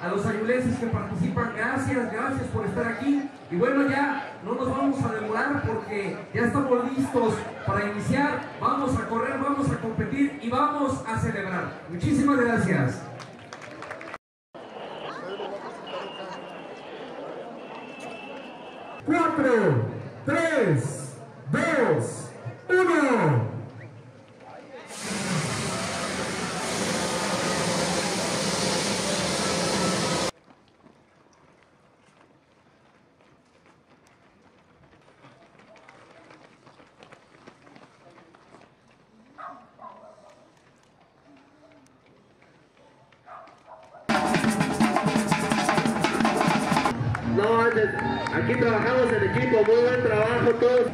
a los angleses que participan, gracias, gracias por estar aquí. Y bueno, ya no nos vamos a demorar porque ya estamos listos para iniciar. Vamos a correr, vamos a competir y vamos a celebrar. Muchísimas gracias. Cuatro, tres, Aquí trabajamos en equipo, muy buen trabajo todos.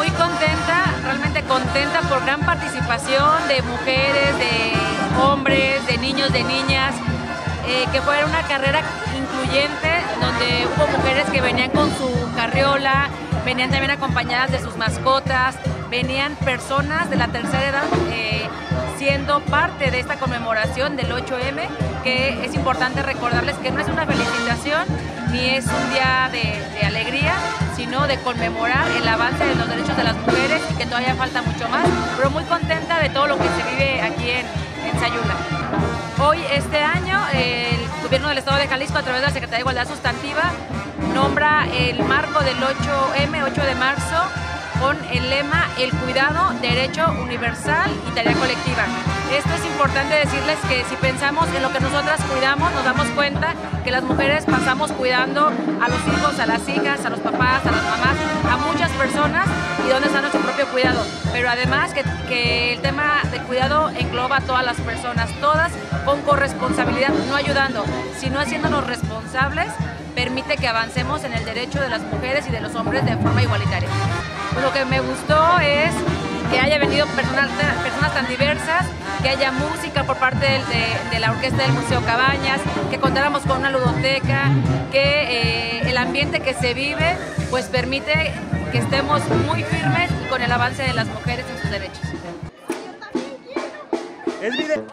muy contenta, realmente contenta por gran participación de mujeres, de hombres, de niños, de niñas, eh, que fue una carrera incluyente donde hubo mujeres que venían con su carriola, venían también acompañadas de sus mascotas, venían personas de la tercera edad eh, siendo parte de esta conmemoración del 8M, que es importante recordarles que no es una felicitación ni es un día de, alegría, sino de conmemorar el avance de los derechos de las mujeres y que todavía falta mucho más, pero muy contenta de todo lo que se vive aquí en, en Sayula. Hoy, este año, el Gobierno del Estado de Jalisco, a través de la Secretaría de Igualdad Sustantiva, nombra el marco del 8M, 8 de marzo, con el lema El cuidado, derecho universal y tarea colectiva. Esto es importante decirles que si pensamos en lo que nosotras cuidamos, nos damos cuenta que las mujeres pasamos cuidando a los hijos, a las hijas, a los papás, a las mamás, a muchas personas y donde está nuestro propio cuidado. Pero además que, que el tema de cuidado engloba a todas las personas, todas con corresponsabilidad, no ayudando, sino haciéndonos responsables permite que avancemos en el derecho de las mujeres y de los hombres de forma igualitaria. Pues lo que me gustó es que haya venido personas, personas tan diversas, que haya música por parte de, de, de, la orquesta del Museo Cabañas, que contáramos con una ludoteca, que eh, el ambiente que se vive pues permite que estemos muy firmes y con el avance de las mujeres en sus derechos. Es video.